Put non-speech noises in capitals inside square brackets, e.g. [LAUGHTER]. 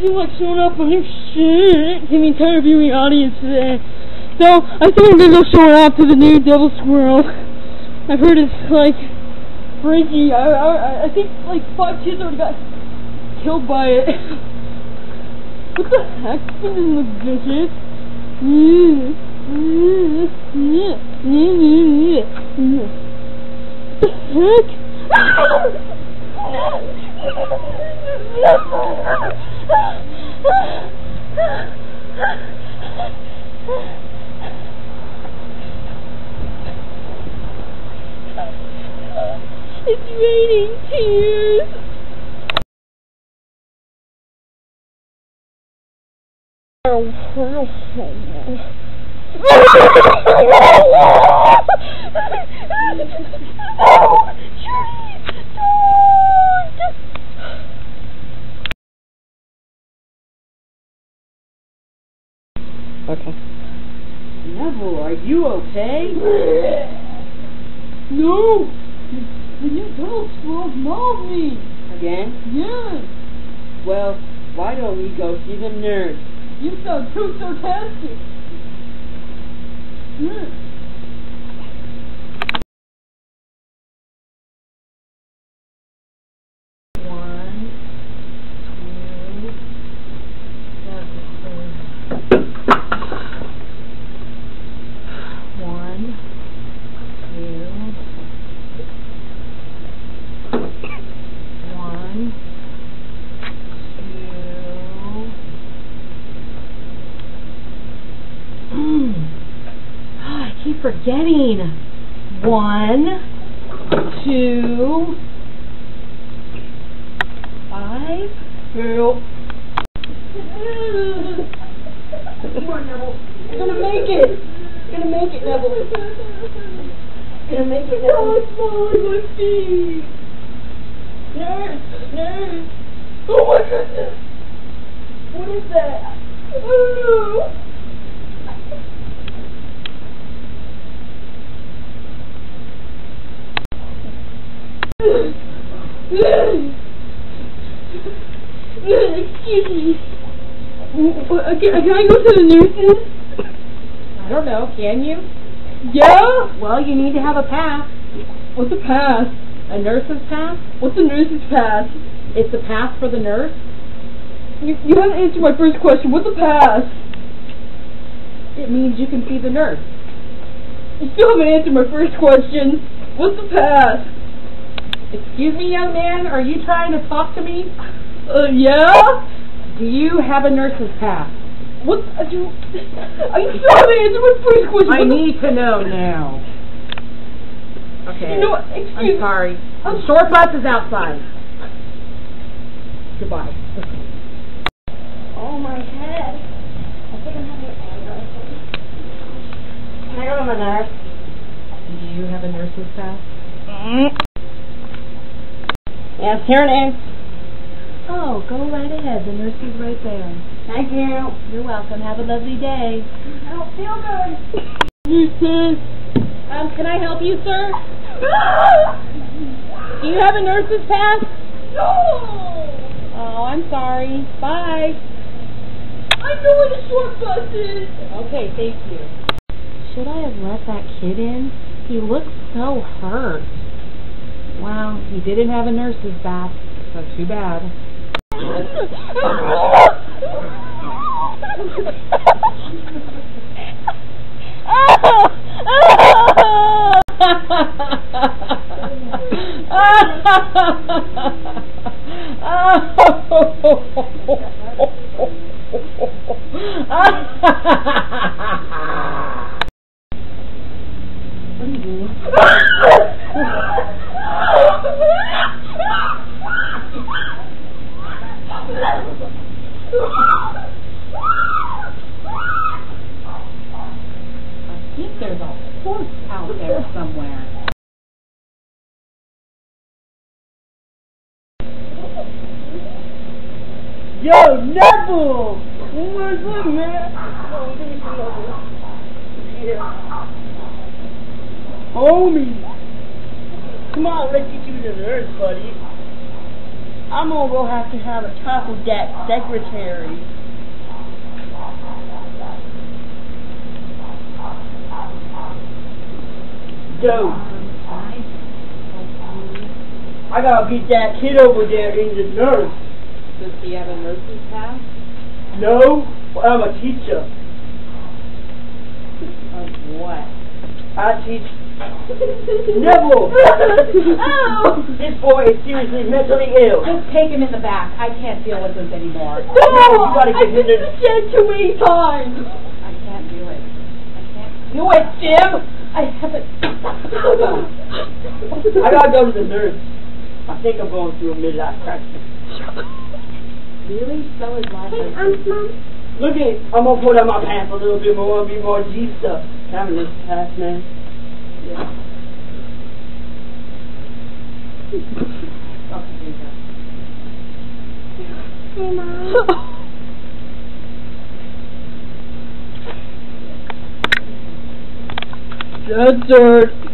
you like showing up on shit to the entire viewing audience today. So I think gonna go show off to the new Devil Squirrel. [LAUGHS] I've heard it's like freaky. I I, I think like five kids already got killed by it. [LAUGHS] what the heck? This doesn't vicious. [LAUGHS] What the [LAUGHS] It's raining tears. [LAUGHS] Oh, [LAUGHS] okay. Neville, are you okay? No! The new devil squirrel mauled me! Again? Yes! Well, why don't we go see the nurse? You sound too sarcastic! Yes. One, two, one, two, one, two. I keep forgetting. One, two, five. Help. Come on, Neville. You're gonna make it! You're gonna make it, Neville! Gonna make it, Neville. it's falling my feet! Nurse! Nurse! Oh my goodness! What is that? Oh! Excuse me. Uh, Can, can I go to the nurses? I don't know. Can you? Yeah? Well, you need to have a pass. What's a pass? A nurse's pass. What's a nurse's pass? It's a pass for the nurse. You, you haven't answered my first question. What's a pass? It means you can see the nurse. You still haven't answered my first question. What's a pass? Excuse me, young man. Are you trying to talk to me? Uh, yeah? Do you have a nurse's pass? What? I do, I still haven't answered my first question. I need to know now. Okay. You know what? Excuse I'm sorry. I'm- The short bus is outside. Goodbye. Oh, my head. I think I'm having an aneurysm. Can I go to my nurse? Do you have a nurse's pass? Yes, here it is. Oh, go right ahead. The nurse is right there. Thank you. You're welcome. Have a lovely day. I don't feel good. Um, can I help you, sir? [LAUGHS] Do you have a nurse's pass? No! Oh, I'm sorry. Bye. I know where the short bus is. Okay, thank you. Should I have let that kid in? He looks so hurt. Wow, he didn't have a nurse's bath, so too bad. [LAUGHS] I think there's a horse out there somewhere. Yo, Neville! What's up, man? Homie! Come on, let's get you to the nurse, buddy. I'm gonna go have to have a talk with that secretary. Dude, I gotta get that kid over there in the nurse. Does he have a nurse's pass? No, I'm a teacher. Of what? I teach Neville. oh! [LAUGHS] This boy is seriously mentally ill. Just take him in the back. I can't deal with this anymore. No! You gotta I get him just to- said too many times. I can't do it. I can't do it, Jim! I haven't. I gotta go to the nurse. I think I'm going through a midlife crisis. Really? So is my Hey, husband. um, Mom. Look at, I'm gonna pull down my pants a little bit more and be more G stuff. Time this past, man. Hey, Mom. That's it.